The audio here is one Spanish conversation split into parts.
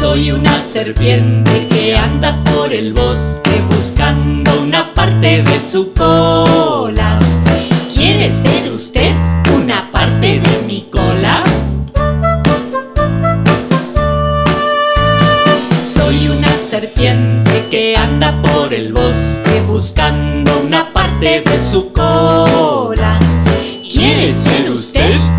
Soy una serpiente que anda por el bosque buscando una parte de su cola. ¿Quiere ser usted una parte de mi cola? Soy una serpiente que anda por el bosque buscando una parte de su cola. ¿Quiere ser usted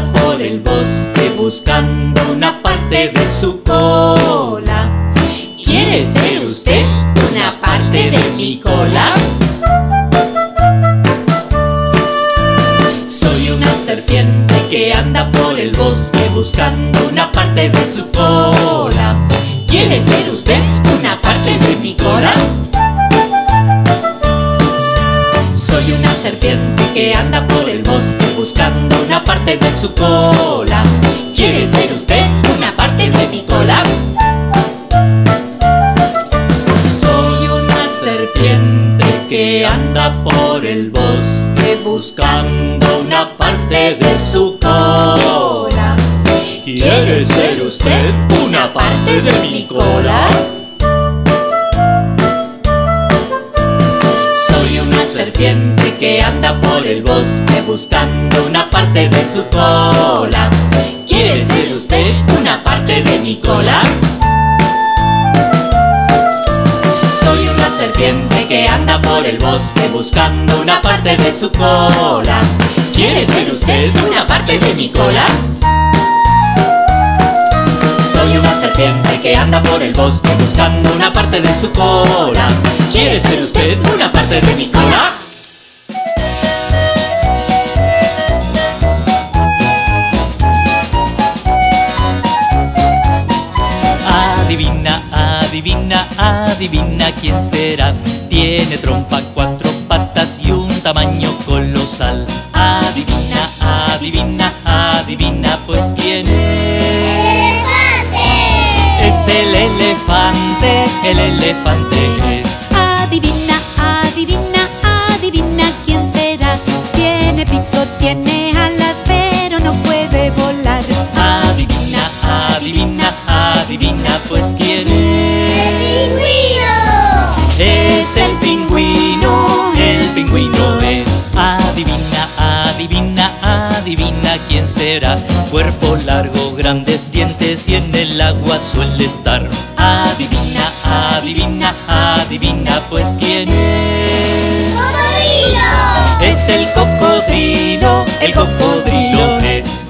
por el bosque buscando una parte de su cola. ¿Quiere ser usted una parte de mi cola? Soy una serpiente que anda por el bosque buscando una parte de su cola. ¿Quiere ser usted una parte de mi cola? Serpiente que anda por el bosque buscando una parte de su cola. ¿Quiere ser usted una parte de mi cola? Soy una serpiente que anda por el bosque buscando una parte de su cola. ¿Quiere ser usted una parte de mi cola? Serpiente que anda por el bosque buscando una parte de su cola. ¿Quiere ser usted una parte de mi cola? Soy una serpiente que anda por el bosque buscando una parte de su cola. ¿Quiere ser usted una parte de mi cola? Soy una serpiente que anda por el bosque buscando una parte de su cola. ¿Quiere ser usted una parte de mi cola? Adivina, adivina, adivina quién será. Tiene trompa, cuatro patas y un tamaño colosal. Adivina, adivina, adivina, pues quién es. Es el elefante, el elefante Cuerpo largo, grandes dientes y en el agua suele estar. Adivina, adivina, adivina, pues quién es. Es el cocodrilo, el cocodrilo es.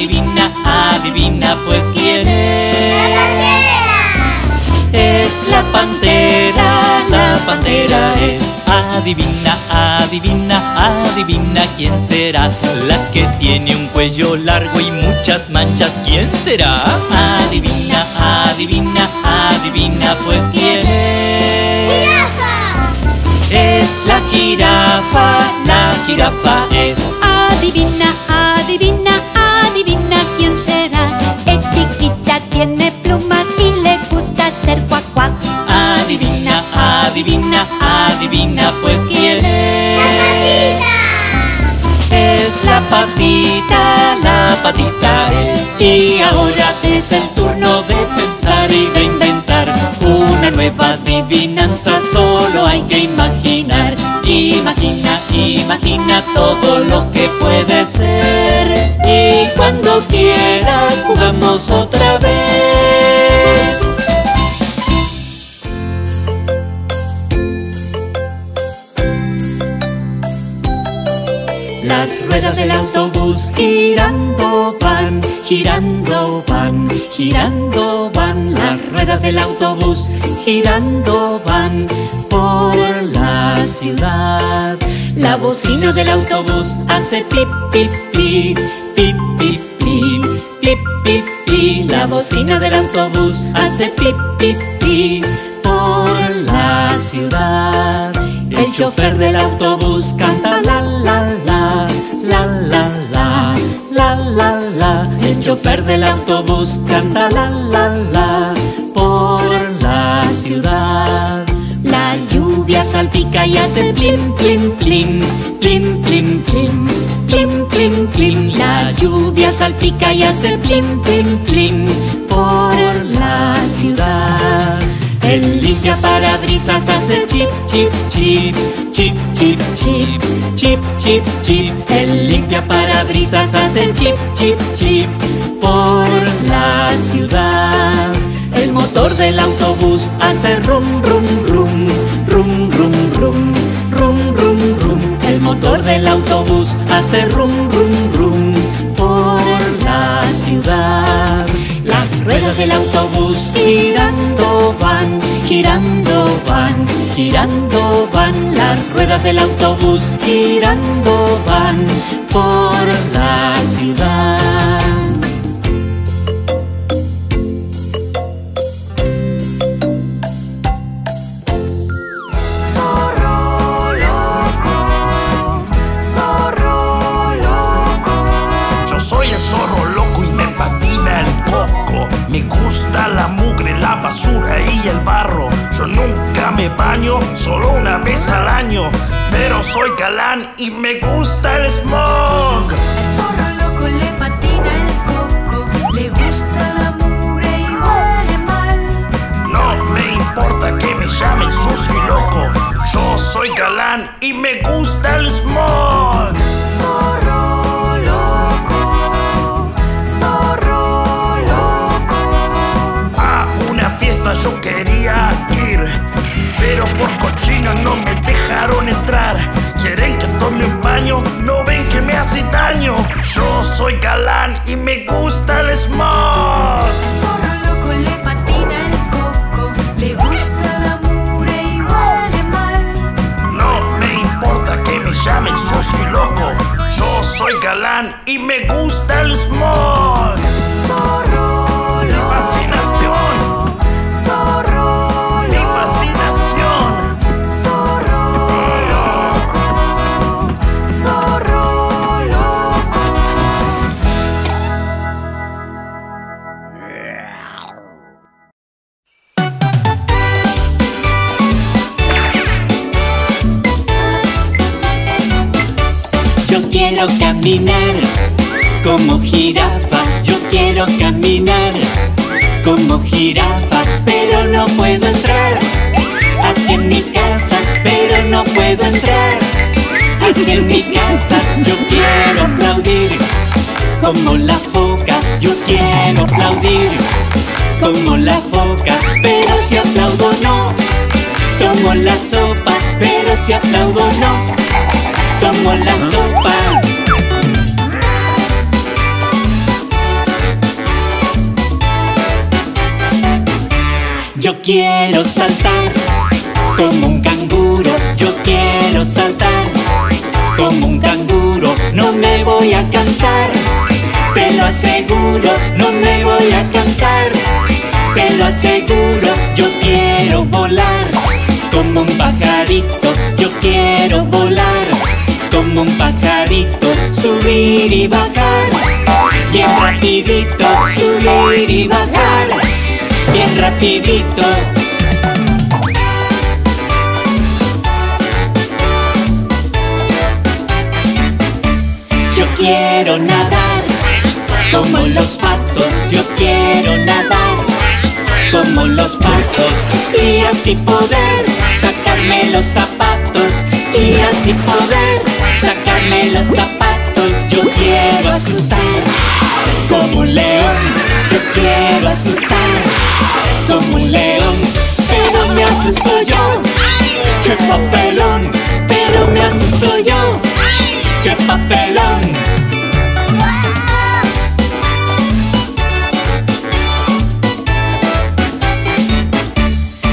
Adivina, adivina, pues quién es. Es la pantera, la pantera es. Adivina, adivina, adivina quién será. La que tiene un cuello largo y muchas manchas, ¿quién será? Adivina, adivina, adivina, pues quién es. Es la jirafa, la jirafa es. Adivina, adivina tiene plumas y le gusta hacer cuac cuac. Adivina, adivina, adivina, pues quién es. Es la patita, la patita es. Y ahora es el turno de pensar y de inventar una nueva adivinanza. Solo hay que imaginar. Imagina, imagina todo lo que puede ser. Y cuando quieras jugamos otra ruedas del autobús girando van, girando van, girando van. Las ruedas del autobús girando van por la ciudad. La bocina del autobús hace pip, pip, pip, pip, pip, pip, pip, pip, pip. La bocina del autobús hace pip, pip, pip por la ciudad. El chofer del autobús canta chofer del autobús canta la la la por la ciudad. La lluvia salpica y hace plim plim plim, plim plim plim, plim plim plim. La lluvia salpica y hace plim plim plim por la ciudad. El limpia parabrisas hace chip, chip, chip, chip, chip, chip, chip, chip, chip. El limpia parabrisas hace chip, chip, chip por la ciudad. El motor del autobús hace rum, rum, rum, rum, rum, rum, rum, rum, rum. El motor del autobús hace rum, rum, rum por la ciudad. Las ruedas del autobús girando van, girando van, girando van. Las ruedas del autobús girando van por la ciudad. Basura y el barro. Yo nunca me baño, solo una vez al año. Pero soy galán y me gusta el smog. El zorro loco le patina el coco. Le gusta la mugre y huele mal. No me importa que me llamen sucio y loco. Yo soy galán y me gusta el smog. Baño, no ven que me hace daño. Yo soy galán y me gusta el smog. Zorro loco le patina el coco. Le gusta la mugre y huele mal. No me importa que me llamen sucio y loco. Yo soy galán y me gusta el smog. Quiero caminar como jirafa, yo quiero caminar como jirafa, pero no puedo entrar hacia mi casa, pero no puedo entrar hacia mi casa. Yo quiero aplaudir como la foca, yo quiero aplaudir como la foca, pero si aplaudo no, tomo la sopa, pero si aplaudo no tomo la sopa. Yo quiero saltar como un canguro, yo quiero saltar como un canguro, no me voy a cansar, te lo aseguro, no me voy a cansar, te lo aseguro, yo quiero volar como un pajarito, yo quiero volar como un pajarito, subir y bajar, bien rapidito, subir y bajar, bien rapidito. Yo quiero nadar como los patos, yo quiero nadar como los patos y así poder sacarme los zapatos y así poder sacarme los zapatos. Yo quiero asustar como un león, yo quiero asustar asusto yo. ¡Qué papelón! Pero me asusto yo. ¡Qué papelón!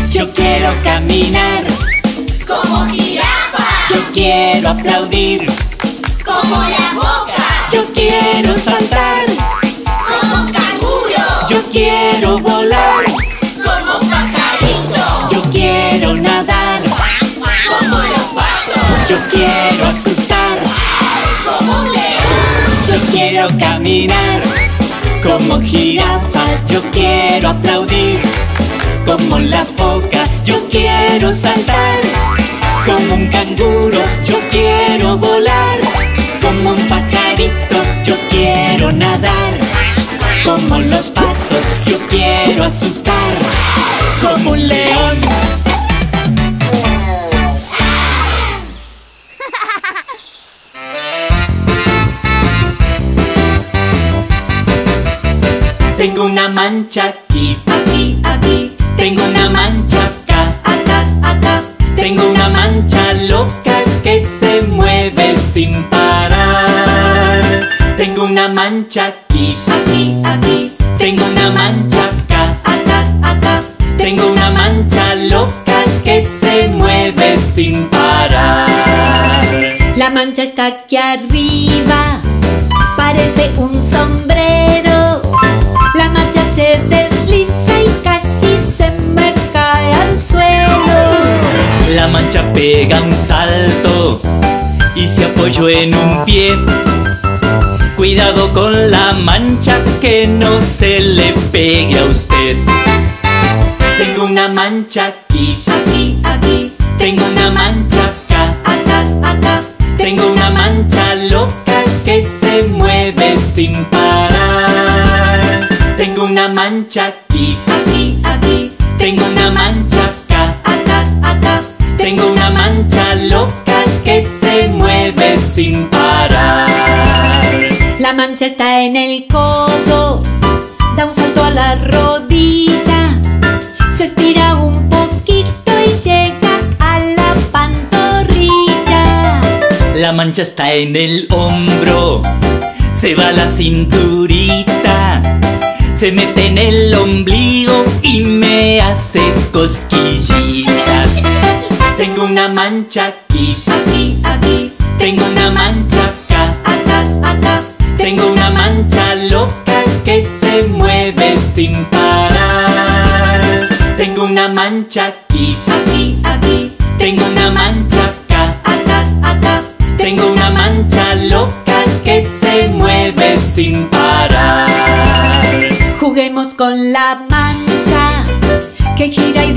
Yo quiero caminar, Como jirafa, yo quiero aplaudir, como la boca, yo quiero saltar, quiero caminar. Como jirafa, yo quiero aplaudir. Como la foca, yo quiero saltar. Como un canguro, yo quiero volar. Como un pajarito, yo quiero nadar. Como los patos, yo quiero asustar. Como un león. Mancha aquí, aquí, aquí. Tengo una mancha acá, acá. Tengo una mancha loca que se mueve sin parar. Tengo una mancha aquí, aquí, aquí. Tengo una mancha acá, acá, acá. Tengo una mancha loca que se mueve sin parar. La mancha está aquí pega un salto y se apoyó en un pie. Cuidado con la mancha que no se le pegue a usted. Tengo una mancha aquí, aquí, aquí. Tengo una mancha acá, acá, acá. Tengo una mancha loca que se mueve sin parar. Tengo una mancha aquí, La mancha está en el codo, da un salto a la rodilla, se estira un poquito y llega a la pantorrilla. La mancha está en el hombro, se va a la cinturita, se mete en el ombligo y me hace cosquillitas. Tengo una mancha aquí, aquí, aquí. Tengo una mancha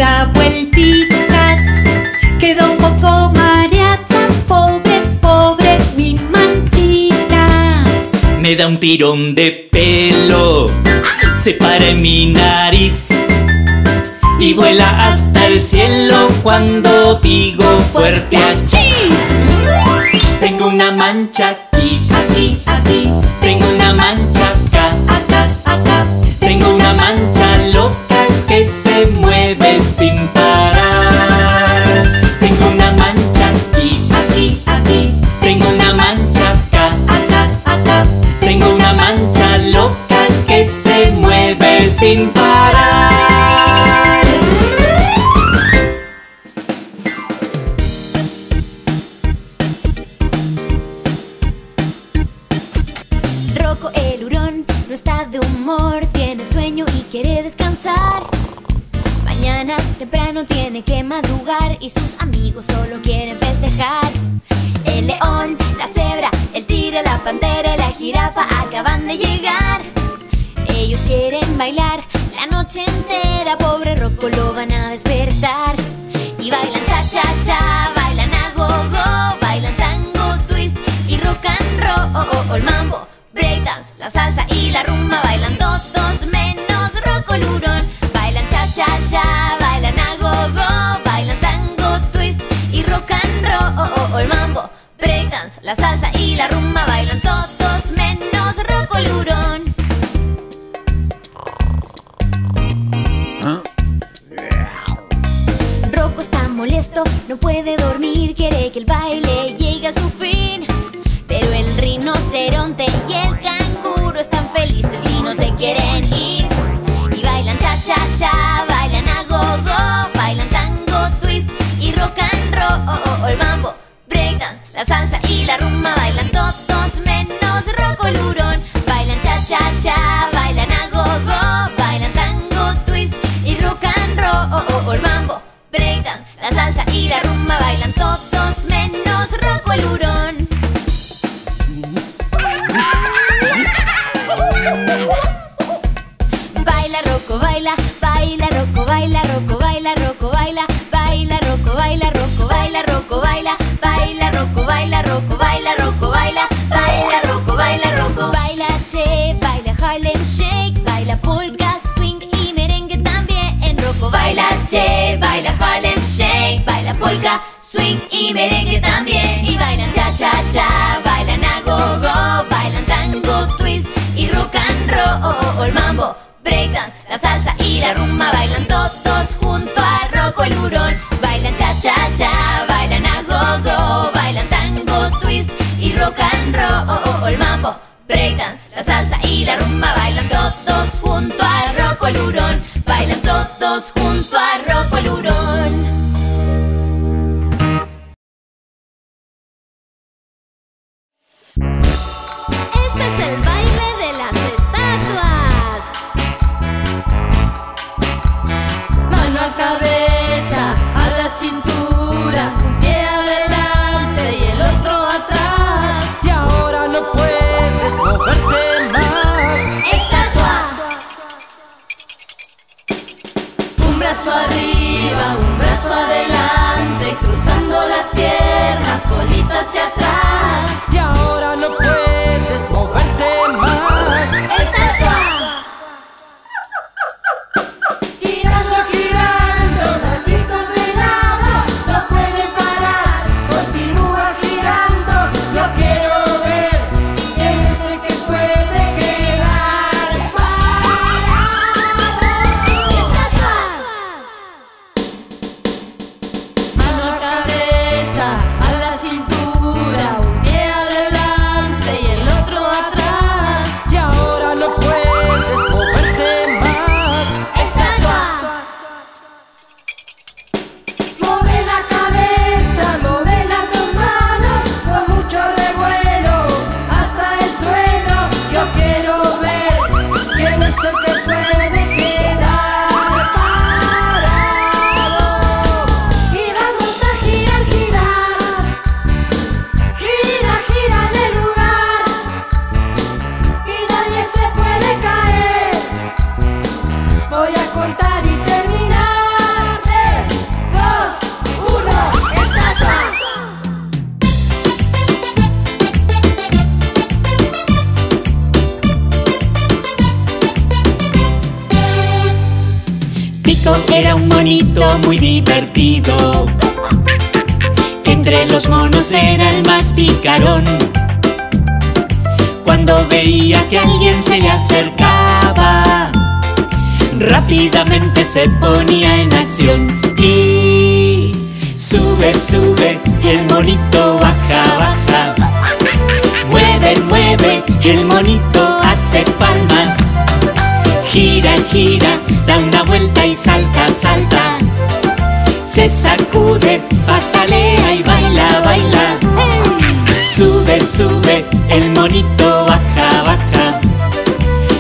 da vueltitas. Queda un poco mareada, pobre, pobre mi manchita. Me da un tirón de pelo, se para en mi nariz y vuela hasta el cielo cuando digo fuerte achis. Tengo una mancha aquí, aquí, aquí. Tengo una mancha acá, acá, acá. Tengo una mancha loca que se mueve temprano tiene que madrugar y sus amigos solo quieren festejar. El león, la cebra, el tigre, la pantera y la jirafa acaban de llegar. Ellos quieren bailar la noche entera, pobre Rocco lo van a despertar. Y bailan cha cha cha, bailan a go go, bailan tango twist y rock and roll, el mambo, breakdance, la salsa y la rumba la salsa y la rumba baila che, baila Harlem Shake, baila polka, swing y merengue también. Y bailan cha cha cha, bailan a go go, bailan tango, twist y rock and roll, el mambo, breakdance, la salsa y la rumba bailan todos junto a Rocco el hurón, bailan cha cha cha, bailan a go go, bailan tango, twist y rock and roll, mambo, breakdance, la salsa y la rumba bailan todos era el más picarón. Cuando veía que alguien se le acercaba, rápidamente se ponía en acción. Y sube, sube, el monito baja, baja. Mueve, mueve, el monito hace palmas. Gira, gira, da una vuelta y salta, salta. Se sacude, patalea y baila, baila. Sube, sube, el monito baja, baja.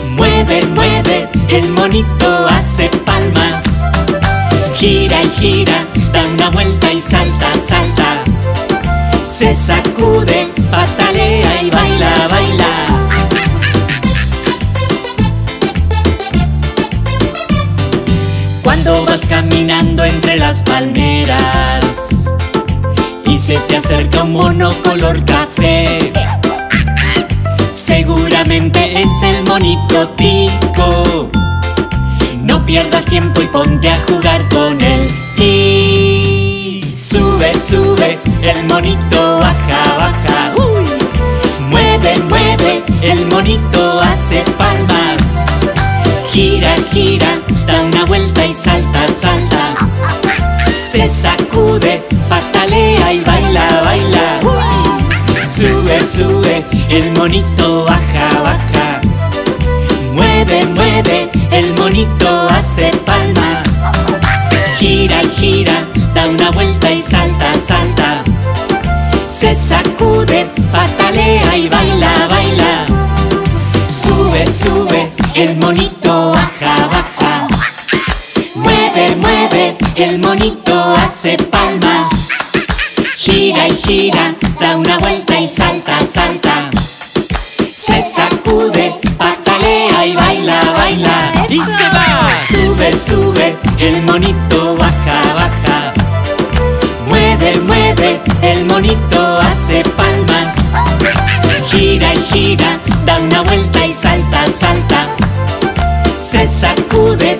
Mueve, mueve, el monito hace palmas. Gira y gira, da una vuelta y salta, salta. Se sacude, patalea y baila. Cuando vas caminando entre las palmeras y se te acerca un mono color café, seguramente es el monito tico. No pierdas tiempo y ponte a jugar con él. Y sube, sube, el monito baja, baja. Mueve, mueve, el monito hace. Gira, gira, da una vuelta y salta, salta. Se sacude, patalea y baila, baila. Sube, sube, el monito baja, baja. Mueve, mueve, el monito hace palmas. Gira gira, da una vuelta y salta, salta. Se sacude, patalea y baila, baila. Sube, sube, el monito hace palmas. Gira y gira, da una vuelta y salta, salta. Se sacude, patalea y baila, baila. Y se va. Sube, sube, el monito baja, baja. Mueve, mueve, el monito hace palmas. Gira y gira, da una vuelta y salta, salta. Se sacude,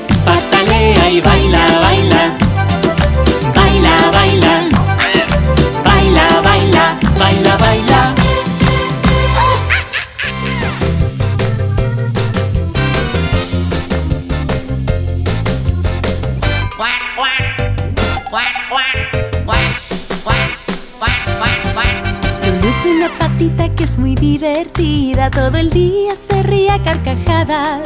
que es muy divertida, todo el día se ríe a carcajadas.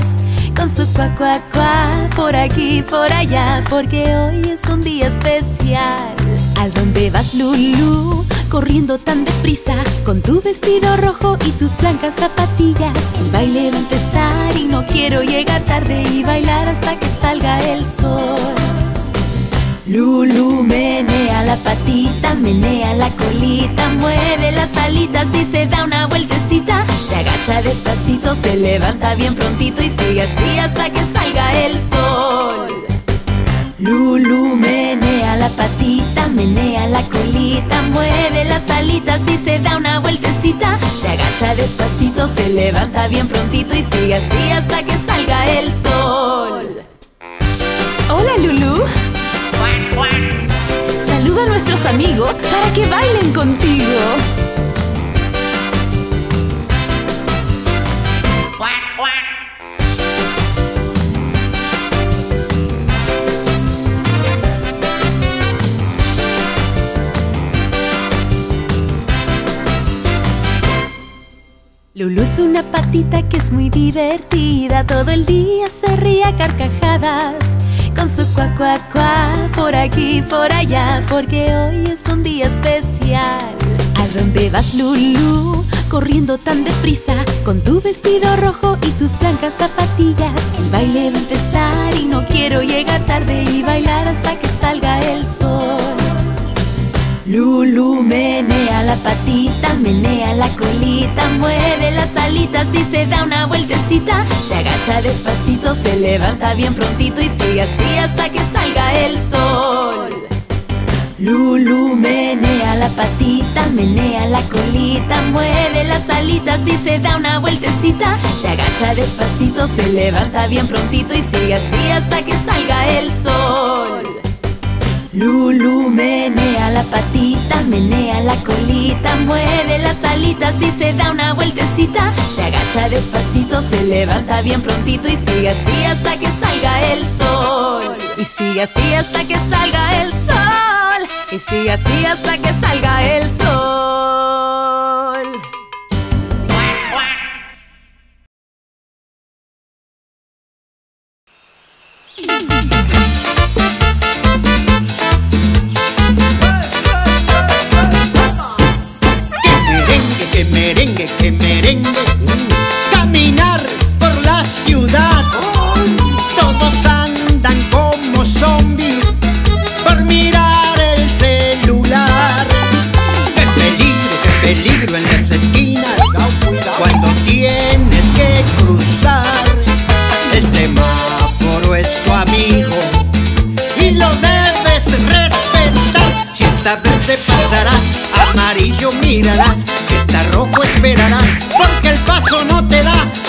Con su cuá cuá cuá, por aquí, por allá, porque hoy es un día especial. ¿A dónde vas, Lulu? Corriendo tan deprisa, con tu vestido rojo y tus blancas zapatillas. El baile va a empezar y no quiero llegar tarde y bailar hasta que salga el sol. Lulu menea la patita, menea la colita, mueve las alitas y se da una vueltecita. Se agacha despacito, se levanta bien prontito y sigue así hasta que salga el sol. Lulu menea la patita, menea la colita, mueve las alitas y se da una vueltecita. Se agacha despacito, se levanta bien prontito y sigue así hasta que salga el sol. Hola Lulu. Amigos para que bailen contigo. Lulu es una patita que es muy divertida, todo el día se ríe a carcajadas. Con su cuá por aquí, por allá, porque hoy es un día especial. ¿A dónde vas, Lulu? Corriendo tan deprisa, con tu vestido rojo y tus blancas zapatillas. El baile va a empezar y no quiero llegar tarde y bailar hasta que salga el sol. Lulu menea la patita, menea la colita, mueve las alitas y se da una vueltecita. Se agacha despacito, se levanta bien prontito y sigue así hasta que salga el sol. Lulu menea la patita, menea la colita, mueve las alitas y se da una vueltecita. Se agacha despacito, se levanta bien prontito y sigue así hasta que salga el sol. Lulu menea la patita, menea la colita, mueve las alitas y se da una vueltecita. Se agacha despacito, se levanta bien prontito y sigue así hasta que salga el sol. Y sigue así hasta que salga el sol. Y sigue así hasta que salga el sol. No te da.